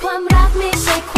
ความรักไม่ใช่ความ